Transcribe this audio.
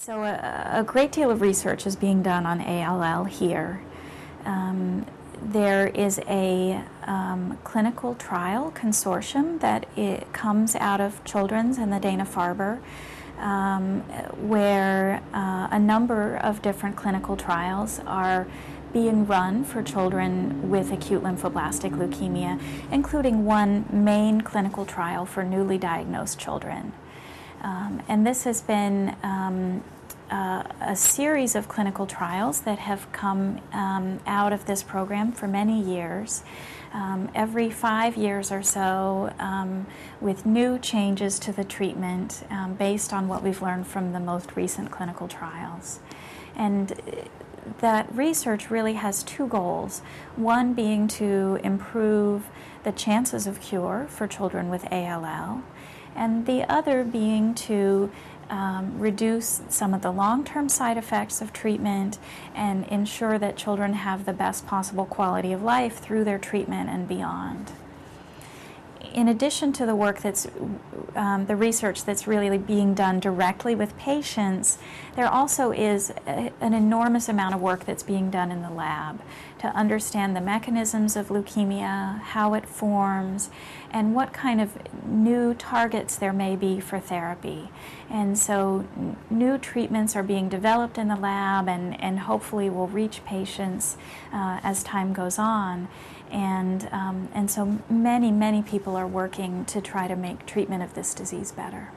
So a, a, great deal of research is being done on ALL here. Um, there is a um, clinical trial consortium that comes out of Children's and the Dana-Farber, um, where uh, a number of different clinical trials are being run for children with acute lymphoblastic leukemia, including one main clinical trial for newly diagnosed children. Um, and this has been um, uh, a series of clinical trials that have come um, out of this program for many years. Um, every five years or so, um, with new changes to the treatment um, based on what we've learned from the most recent clinical trials. And that research really has two goals. One being to improve the chances of cure for children with ALL, and the other being to um, reduce some of the long-term side effects of treatment and ensure that children have the best possible quality of life through their treatment and beyond in addition to the work that's um, the research that's really being done directly with patients, there also is a, an enormous amount of work that's being done in the lab to understand the mechanisms of leukemia, how it forms, and what kind of new targets there may be for therapy. And so new treatments are being developed in the lab and, and hopefully will reach patients uh, as time goes on. And, um, and so many, many people are working to try to make treatment of this disease better.